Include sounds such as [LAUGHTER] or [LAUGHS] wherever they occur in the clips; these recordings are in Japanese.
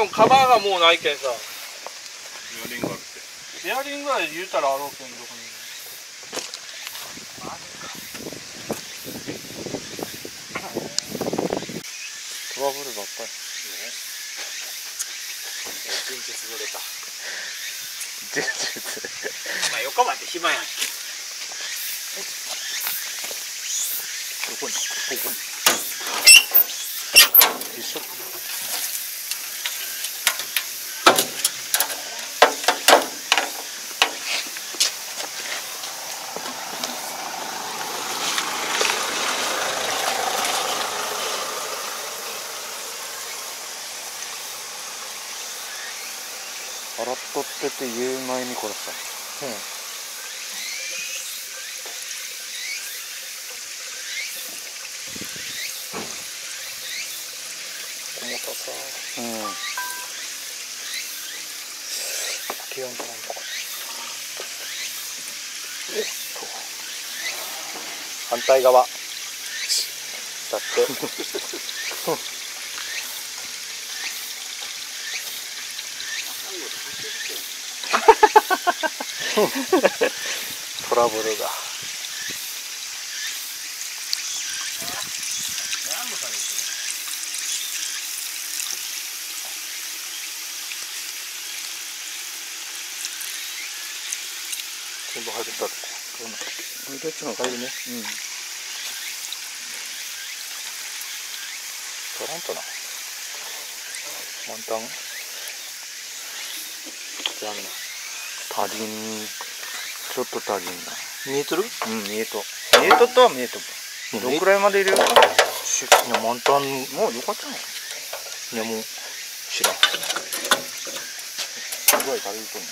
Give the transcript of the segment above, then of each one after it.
けダイソンカバーがもうないけんさ。ベアリングあるって。ベアリングは言うたらあろうけんどこに。トラブルばっかり。一日潰れた。[LAUGHS] 全然まあ横まで暇やんどこにここに一緒洗っとってて言う前にこれさ。うん。重たさ。うん。気温となんか。反対側。だって [LAUGHS] [LAUGHS] トラブルが。全部入ってたどうなってどっちの帰りね。うん。取らんとな。満タン？じゃんな足りん。ちょっと足りんな。見えとる？うん見えと。見えとったは見えとるどのくらいまで入れる？しいや満タンもうよかったの？いやもう知らん。すごい足りると思う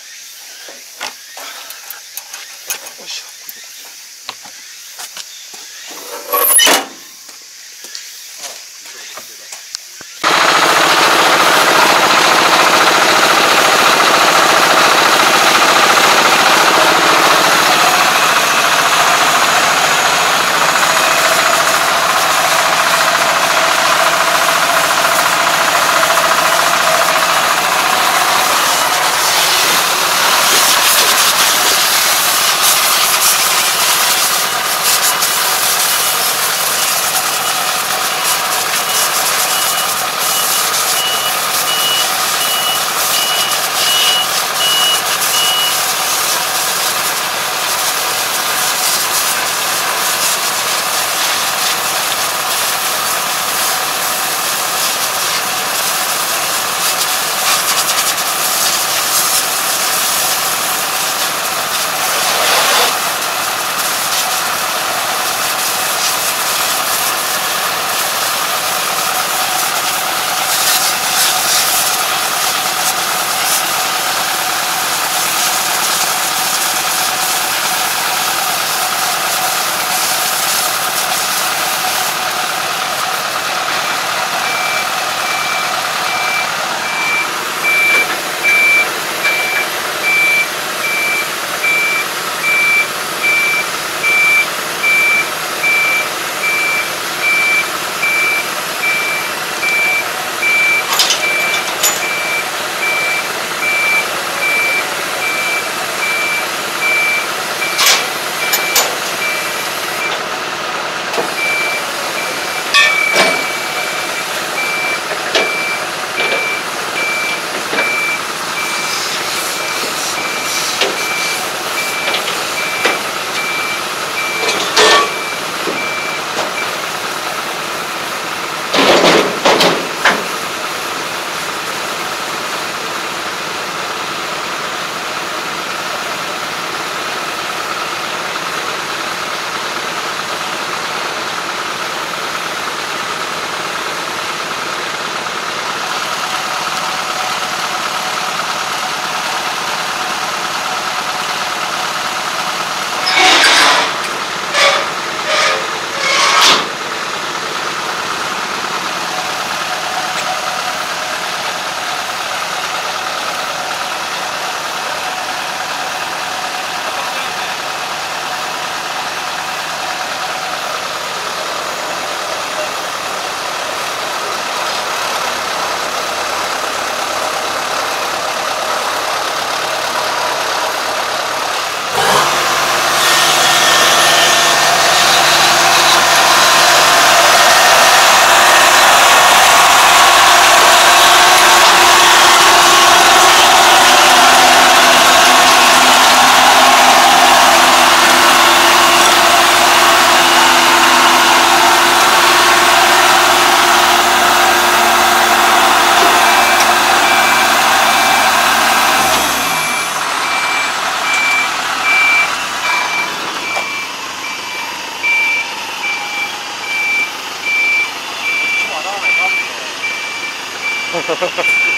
[LAUGHS]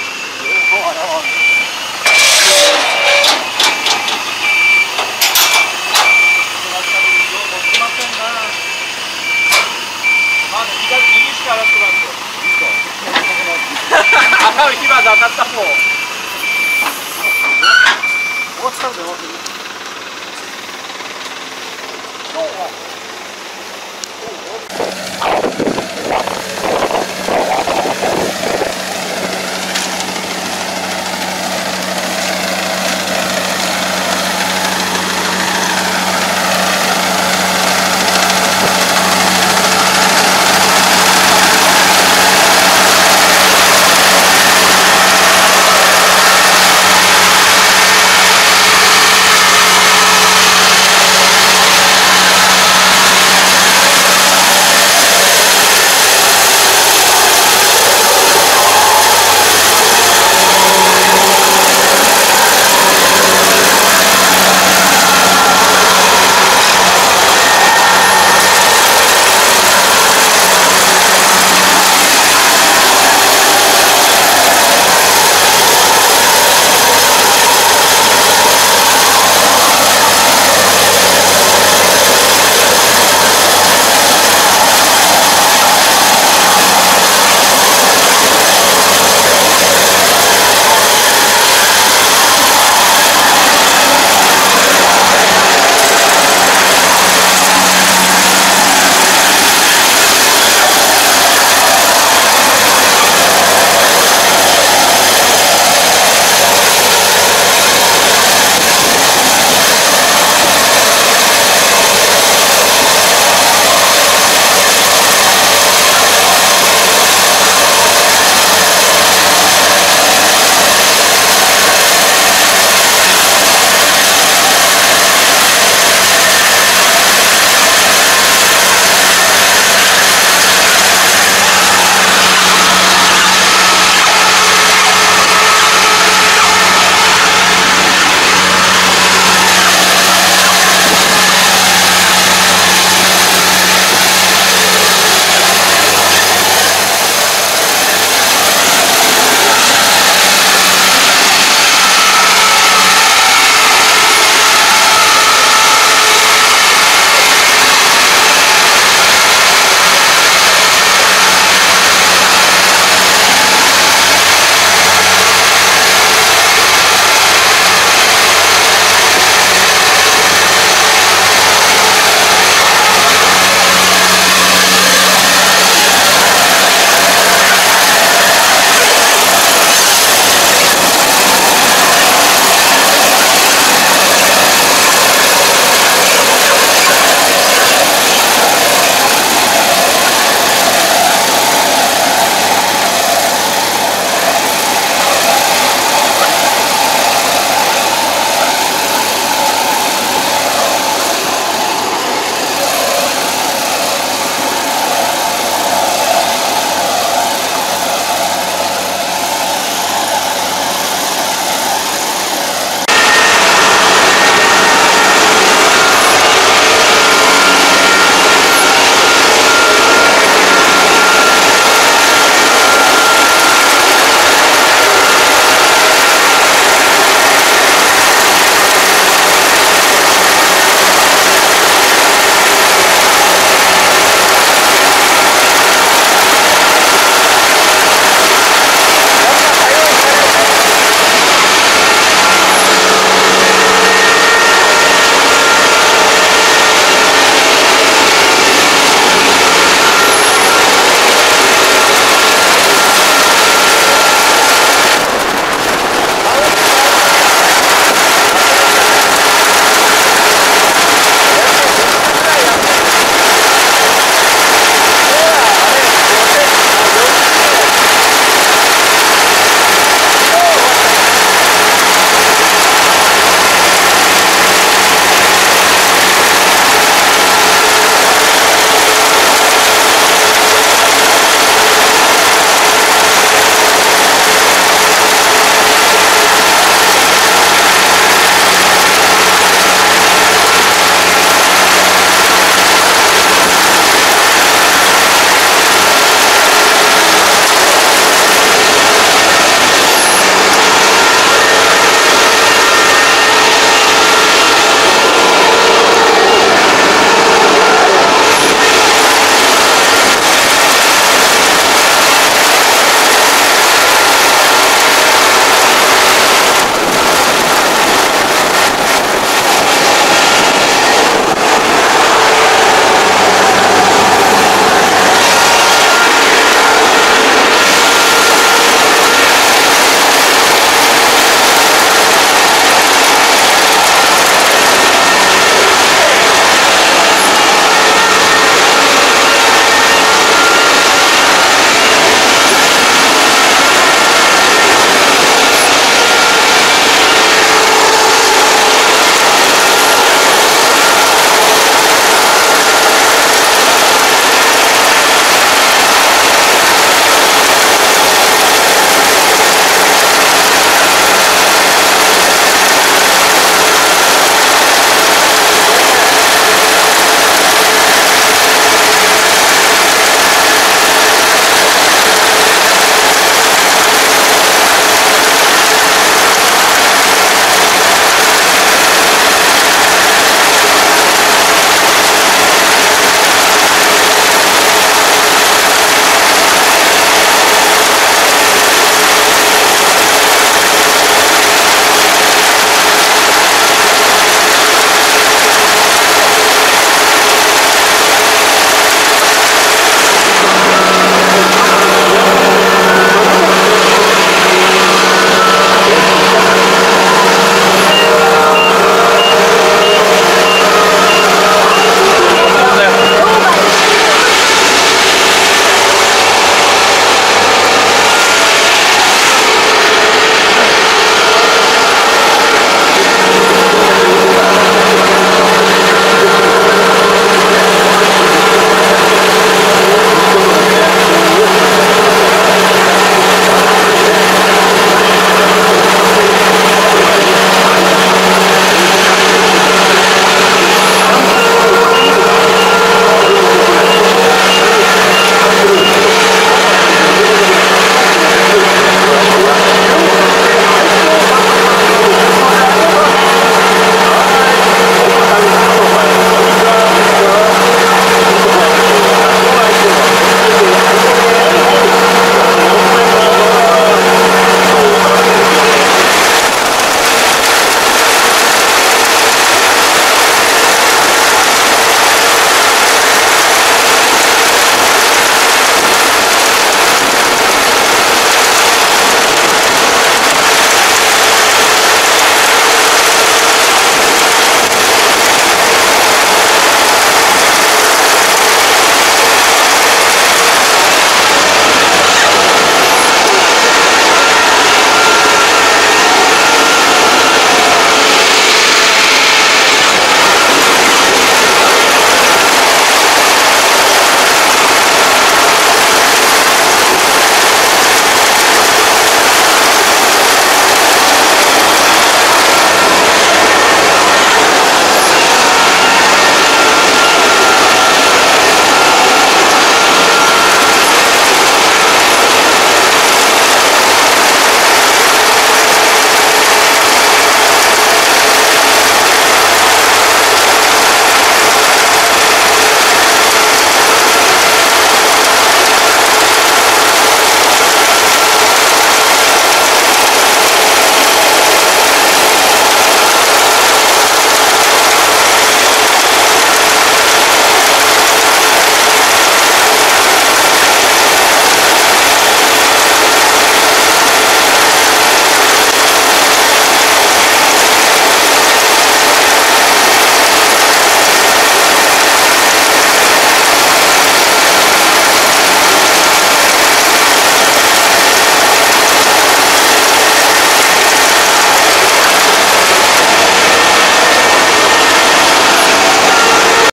赤 [LAUGHS]